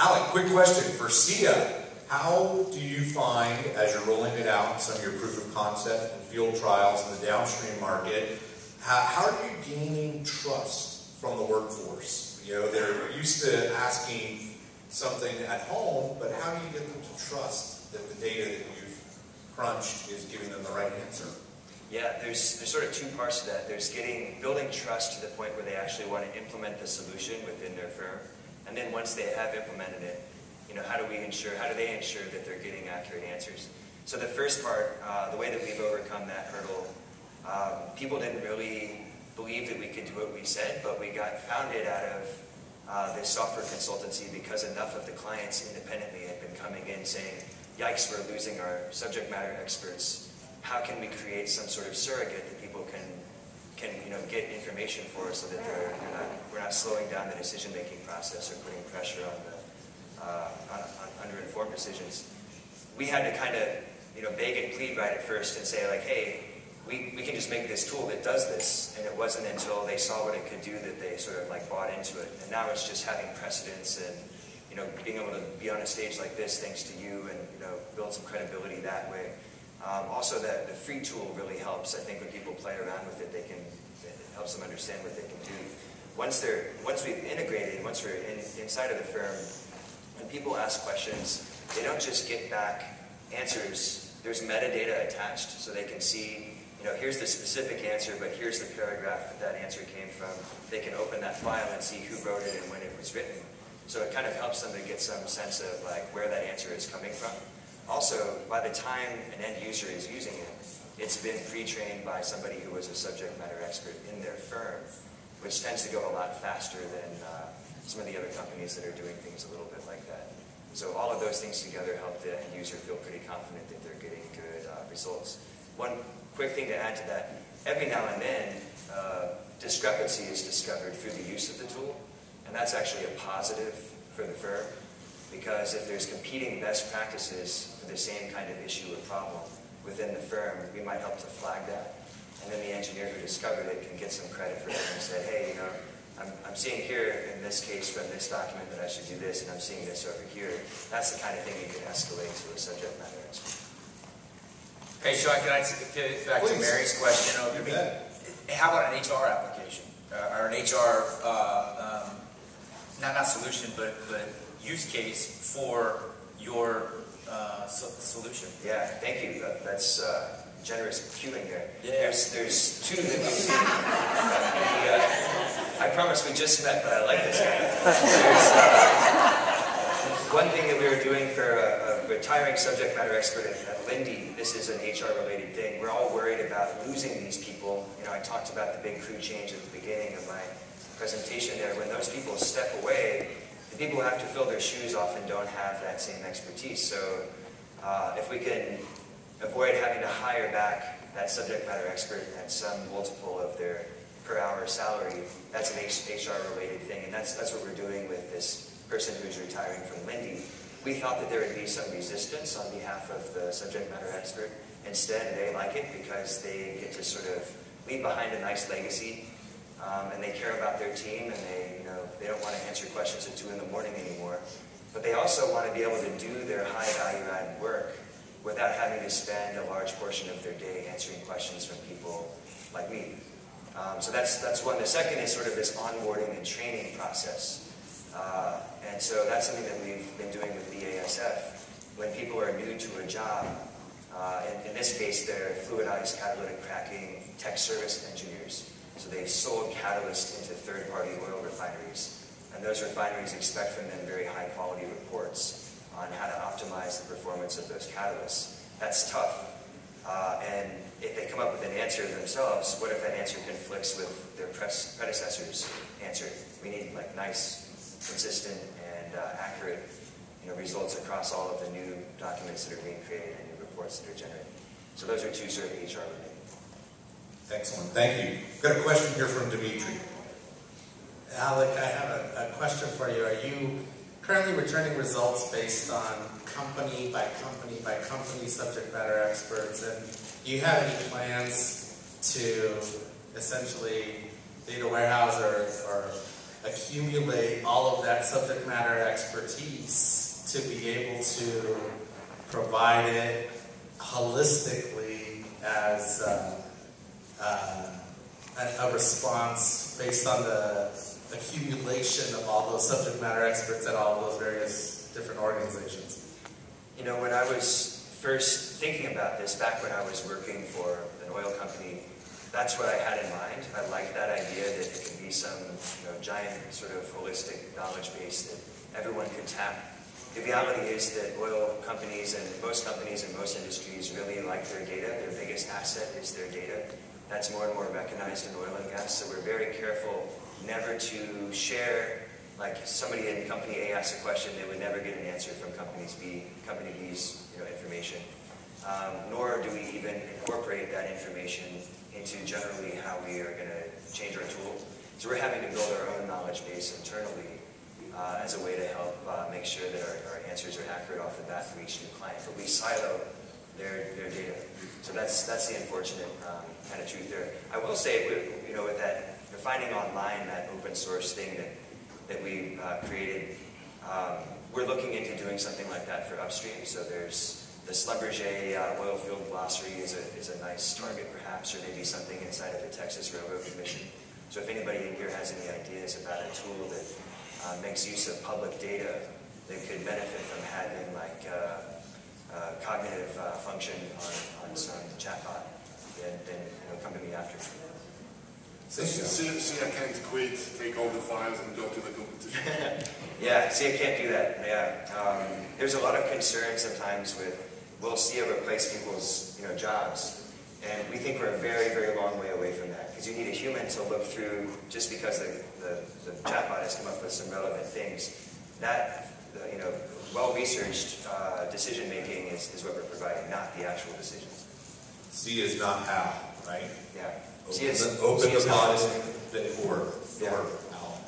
Alec, quick question for SIA. How do you find, as you're rolling it out in some of your proof of concept and field trials in the downstream market, how, how are you gaining trust from the workforce? You know, they're used to asking something at home, but how do you get them to trust that the data that you've crunched is giving them the right answer? Yeah, there's, there's sort of two parts to that. There's getting building trust to the point where they actually want to implement the solution within their firm. And then once they have implemented it, you know, how do we ensure, how do they ensure that they're getting accurate answers? So the first part, uh, the way that we've overcome that hurdle, um, people didn't really believe that we could do what we said, but we got founded out of uh, this software consultancy because enough of the clients independently had been coming in saying, yikes, we're losing our subject matter experts. How can we create some sort of surrogate that people can can you know get information for us so that they're, they're not, we're not slowing down the decision-making process or putting pressure on the uh, on, on under-informed decisions. We had to kind of, you know, beg and plead right at first and say like, hey, we, we can just make this tool that does this. And it wasn't until they saw what it could do that they sort of like bought into it. And now it's just having precedence and, you know, being able to be on a stage like this thanks to you and, you know, build some credibility that way. Um, also, that the free tool really helps. I think when people play around with it, they can, it helps them understand what they can do. Once they're, once we've integrated, once we're in, inside of the firm, when people ask questions, they don't just get back answers. There's metadata attached so they can see, you know, here's the specific answer, but here's the paragraph that that answer came from. They can open that file and see who wrote it and when it was written. So it kind of helps them to get some sense of like where that answer is coming from. Also, by the time an end user is using it, it's been pre-trained by somebody who was a subject matter expert in their firm, which tends to go a lot faster than uh, some of the other companies that are doing things a little bit like that. So all of those things together help the end user feel pretty confident that they're getting good uh, results. One quick thing to add to that, every now and then, uh, discrepancy is discovered through the use of the tool, and that's actually a positive for the firm, because if there's competing best practices for the same kind of issue or problem within the firm, we might help to flag that. And then the engineer who discovered it can get some credit for it and say, hey, you know, I'm, I'm seeing here in this case from this document that I should do this, and I'm seeing this over here. That's the kind of thing you can escalate to a subject matter expert. Hey, Sean, can I get back Please. to Mary's question? I mean, how about an HR application uh, or an HR uh, um, not not solution, but but use case for your uh, so solution? Yeah, thank you. That, that's uh, generous queuing there. Yeah. There's, there's two that we've seen. Uh, I promise we just met, but I like this guy. There's, uh, one thing that we were doing for a, a retiring subject matter expert at, at Linde, this is an HR-related thing. We're all worried about losing these people. You know, I talked about the big crew change at the beginning of my presentation there. When those people step away, people who have to fill their shoes often don't have that same expertise. So uh, if we can avoid having to hire back that subject matter expert at some multiple of their per hour salary, that's an HR related thing. And that's, that's what we're doing with this person who's retiring from Linde. We thought that there would be some resistance on behalf of the subject matter expert. Instead, they like it because they get to sort of leave behind a nice legacy um, and they care about their team and they, know, they don't want to answer questions at 2 in the morning anymore. But they also want to be able to do their high value added work without having to spend a large portion of their day answering questions from people like me. Um, so that's, that's one. The second is sort of this onboarding and training process. Uh, and so that's something that we've been doing with BASF. When people are new to a job, uh, in, in this case, they're fluidized catalytic cracking tech service engineers. So they've sold catalyst into third-party oil refineries. And those refineries expect from them very high-quality reports on how to optimize the performance of those catalysts. That's tough. Uh, and if they come up with an answer themselves, what if that answer conflicts with their predecessor's answer? We need like nice, consistent, and uh, accurate you know, results across all of the new documents that are being created and new reports that are generated. So those are two sort of HR. Excellent, thank you. Got a question here from Dimitri. Alec, I have a, a question for you. Are you currently returning results based on company by company by company subject matter experts? And do you have any plans to essentially data warehouse or, or accumulate all of that subject matter expertise to be able to provide it holistically as uh, uh, a, a response based on the accumulation of all those subject matter experts at all those various different organizations. You know, when I was first thinking about this, back when I was working for an oil company, that's what I had in mind. I liked that idea that it could be some you know, giant sort of holistic knowledge base that everyone could tap. The reality is that oil companies and most companies in most industries really like their data. Their biggest asset is their data. That's more and more recognized in oil and gas, so we're very careful never to share, like somebody in company A asks a question, they would never get an answer from companies B, company B's you know, information. Um, nor do we even incorporate that information into generally how we are going to change our tools. So we're having to build our own knowledge base internally uh, as a way to help uh, make sure that our, our, answers are accurate off the bat for each new client. But we silo their, their data. So that's, that's the unfortunate um, kind of truth there. I will say, you know, with that finding online that open source thing that, that we uh, created, um, we're looking into doing something like that for upstream. So there's the Schlumberger uh, oil field glossary is a, is a nice target perhaps, or maybe something inside of the Texas Railroad Commission. So if anybody in here has any ideas about a tool that uh, makes use of public data that could benefit from having like uh, uh cognitive uh, function on, on some chatbot, then, then you know, come to me after. So, see, see, I can't quit, take all the files and go to the competition. yeah, see, I can't do that. Yeah, um, there's a lot of concern sometimes with will SIA replace people's you know jobs, and we think we're a very, very long way away from that because you need a human to look through just because the, the, the chatbot has come up with some relevant things. That you know, well-researched uh, decision making is, is what we're providing, not the actual decisions. C is not HAL, right? Yeah. Open, the, open the pod or, yeah. or out.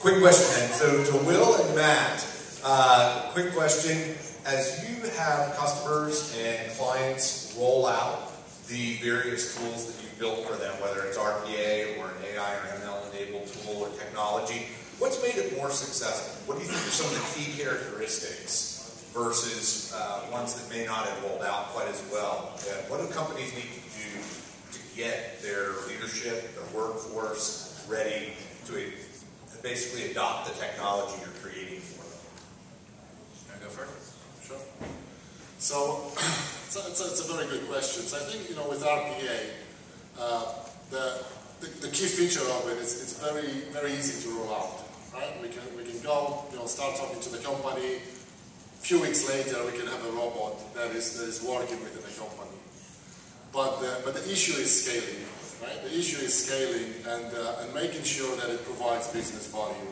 Quick question then. So to Will and Matt, uh, quick question. As you have customers and clients roll out the various tools that you've built for them, whether it's RPA or an AI or ML enabled tool or technology, what's made it more successful? What do you think are some of the key characteristics versus uh, ones that may not have rolled out quite as well? And what do companies need to do to get their leadership, their workforce ready to basically adopt the technology you're creating for them? Can I go first? Sure. So it's a, it's, a, it's a, very good question. So I think, you know, with RPA, uh, the, the, the, key feature of it is it's very, very easy to roll out, right? We can, we can go, you know, start talking to the company. A few weeks later, we can have a robot that is, that is working within the company. But the, but the issue is scaling, right? The issue is scaling and, uh, and making sure that it provides business value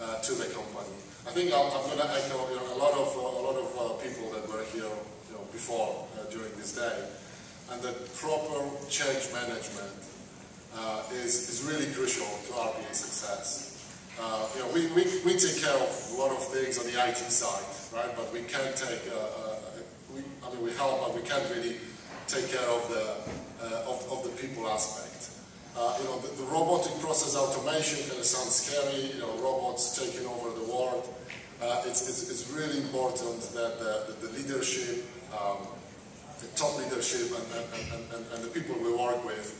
uh, to the company. I think I'm, I'm going to echo you know, a lot of, uh, a lot of uh, people that were here you know, before uh, during this day. And that proper change management is, is really crucial to RPA success. Uh, you know, we, we, we take care of a lot of things on the IT side, right? But we can't take, uh, uh, we, I mean, we help, but we can't really take care of the, uh, of, of, the people aspect. Uh, you know, the, the, robotic process automation kind of sounds scary, you know, robots taking over the world. Uh, it's, it's, it's, really important that the, the, leadership, um, the top leadership and, and, and, and, the people we work with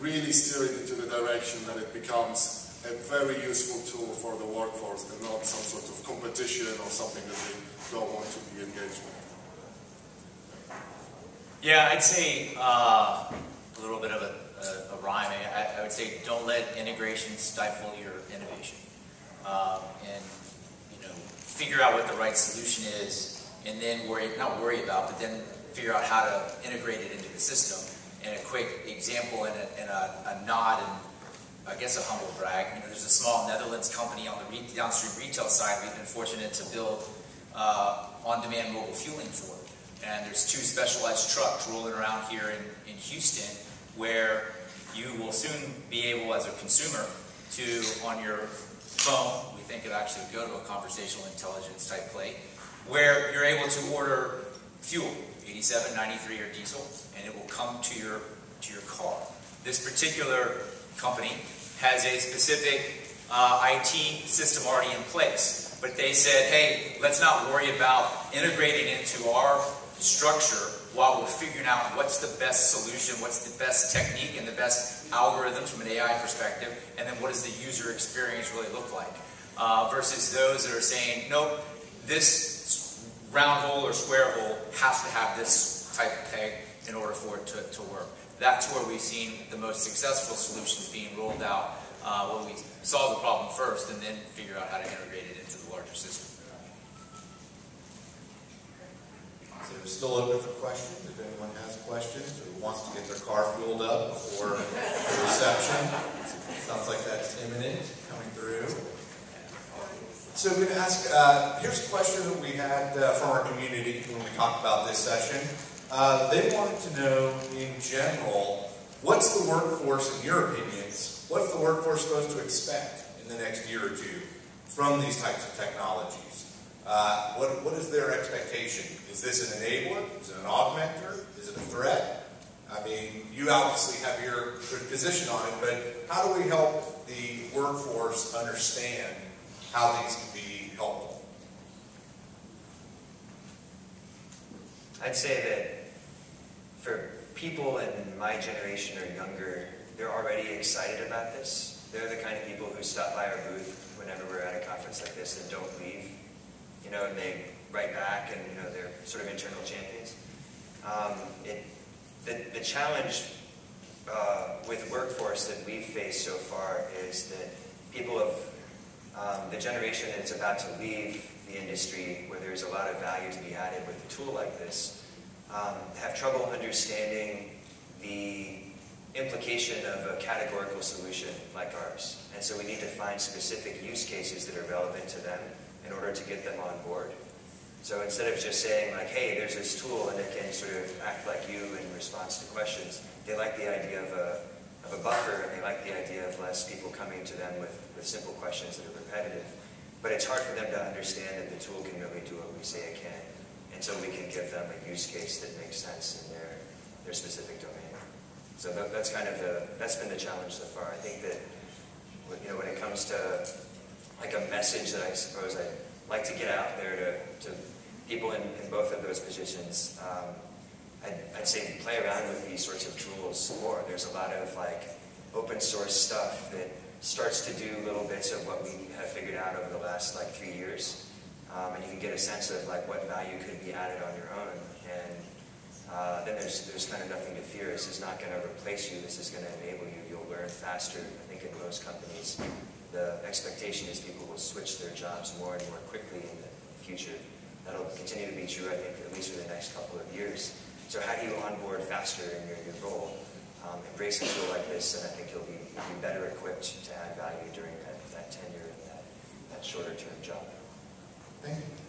really steer it into the direction that it becomes a very useful tool for the workforce and not some sort of competition or something that they don't want to be engaged with. Yeah, I'd say uh, a little bit of a, a, a rhyme. I, I, would say don't let integration stifle your innovation. Um, and, you know, figure out what the right solution is and then worry, not worry about, but then figure out how to integrate it into the system. And a quick example and a, and a, a nod and I guess a humble brag. You know, there's a small Netherlands company on the downstream retail side we've been fortunate to build uh, on-demand mobile fueling for and there's two specialized trucks rolling around here in, in Houston where you will soon be able as a consumer to, on your phone, we think it actually go to a conversational intelligence type plate, where you're able to order fuel, 87, 93 or diesel, and it will come to your, to your car. This particular company has a specific uh, IT system already in place. But they said, hey, let's not worry about integrating into our structure while we're figuring out what's the best solution, what's the best technique and the best algorithms from an AI perspective, and then what does the user experience really look like. Uh, versus those that are saying, nope, this round hole or square hole has to have this type of peg in order for it to, to work. That's where we've seen the most successful solutions being rolled out uh, when we solve the problem first and then figure out how to integrate it into the larger system. So we're still open for questions, if anyone has questions or wants to get their car fueled up before the reception. Sounds like that's imminent, coming through. So I'm going to ask, uh, here's a question that we had uh, from our community when we talked about this session. Uh, they wanted to know, in general, what's the workforce, in your opinions, what's the workforce supposed to expect in the next year or two from these types of technologies? Uh, what, what is their expectation? Is this an enabler? Is it an augmenter? Is it a threat? I mean, you obviously have your position on it, but how do we help the workforce understand how these can be helpful? I'd say that for people in my generation or younger, they're already excited about this. They're the kind of people who stop by our booth whenever we're at a conference like this and don't leave. You know, and they write back and, you know, they're sort of internal champions. Um, it, the, the challenge uh, with workforce that we've faced so far is that people of um, the generation that's about to leave the industry where there's a lot of value to be added with a tool like this um, have trouble understanding the implication of a categorical solution like ours. And so we need to find specific use cases that are relevant to them in order to get them on board. So instead of just saying like, hey, there's this tool and it can sort of act like you in response to questions, they like the idea of a, of a buffer and they like the idea of less people coming to them with, with simple questions that are repetitive. But it's hard for them to understand that the tool can really do what we say it can until we can give them a use case that makes sense in their, their specific domain. So that, that's kind of the, that's been the challenge so far. I think that, you know, when it comes to like a message that I suppose I'd like to get out there to, to people in, in both of those positions, um, I'd, I'd say play around with these sorts of tools more. There's a lot of like open source stuff that starts to do little bits of what we have figured out over the last like three years. Um, and you can get a sense of like what value could be added on your own. And uh, then there's, there's kind of nothing to fear. This is not going to replace you. This is going to enable you. You'll learn faster. I think in most companies, the expectation is people will switch their jobs more and more quickly in the future. That'll continue to be true, I think, at least for the next couple of years. So how do you onboard faster in your, new role? Um, embrace a tool like this, and I think you'll be, be better equipped to add value during Thank you.